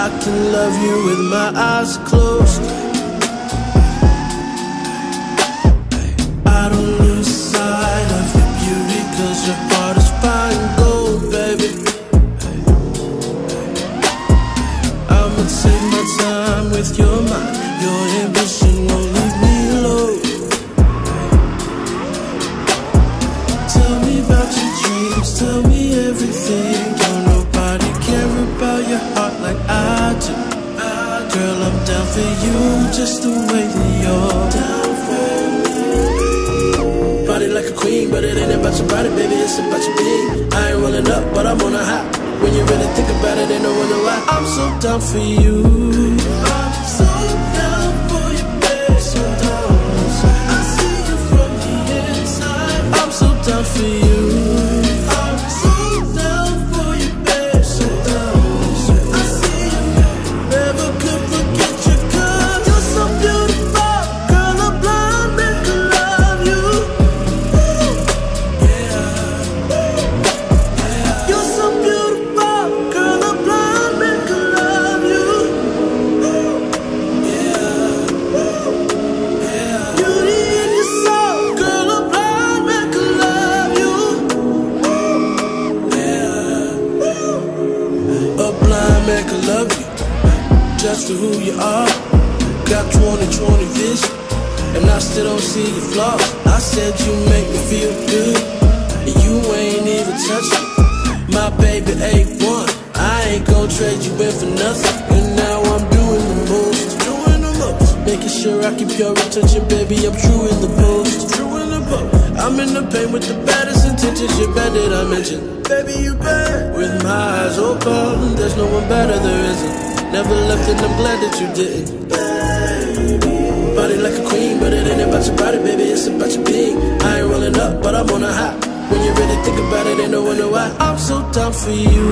I can love you with my eyes closed. I don't lose sight of your beauty, cause your heart is fine gold, baby. I'ma take my time with your mind. Your ambition won't Girl, I'm down for you just the way that you're down for me. Body like a queen, but it ain't about your body, baby, it's about your being. I ain't rolling up, but I'm on a high. When you really think about it, ain't no one to lie. I'm so down for you. I'm so down for you, babe. So down. I see you from the inside. I'm so down for you. Just for who you are. Got 20/20 vision, and I still don't see your flaws. I said you make me feel good, and you ain't even touch me. My baby A1, I ain't gon' trade you in for nothing. And now I'm doing the most, doing the most. Making sure I keep your attention, baby. I'm true in the post, true in the post. I'm in the pain with the baddest intentions. You're bad that I mentioned, baby. You bad. With my eyes open, there's no one better, there isn't. Never left, and I'm glad that you didn't. Body like a queen, but it ain't about your body, baby. It's about your being. I ain't rolling up, but I'm on a high. When you really think about it, ain't no wonder why. I'm so down for you.